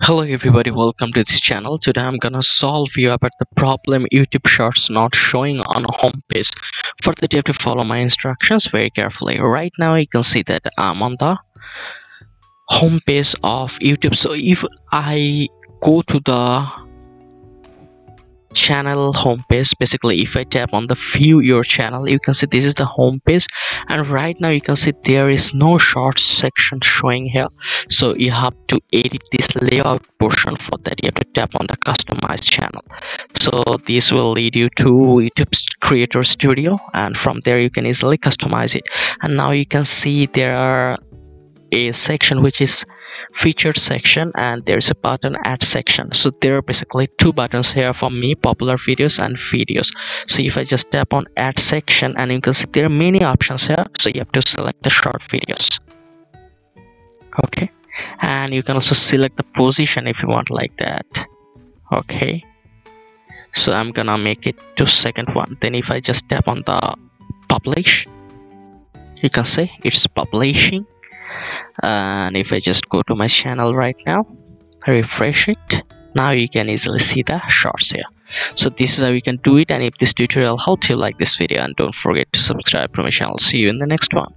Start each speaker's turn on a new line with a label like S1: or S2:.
S1: Hello everybody, welcome to this channel. Today I'm gonna solve you about the problem YouTube Shorts not showing on home page. For that you have to follow my instructions very carefully. Right now you can see that I'm on the home page of YouTube. So if I go to the channel homepage. Basically if i tap on the view your channel you can see this is the home page and right now you can see there is no short section showing here. So you have to edit this layout portion for that. You have to tap on the customize channel. So this will lead you to youtube creator studio. And from there you can easily customize it. And now you can see there are a section which is featured section and there's a button add section. So there are basically two buttons here for me popular videos and videos. So if i just tap on add section and you can see there are many options here. So you have to select the short videos. Okay. And you can also select the position if you want like that. Okay. So i'm gonna make it to second one. Then if i just tap on the publish you can see it's publishing and if I just go to my channel right now refresh it. Now you can easily see the shorts here. So this is how you can do it. And if this tutorial helped you like this video. And don't forget to subscribe to my channel. See you in the next one